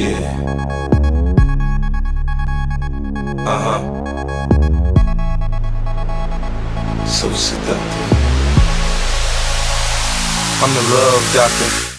Yeah. Uh huh. So seductive. I'm the love doctor.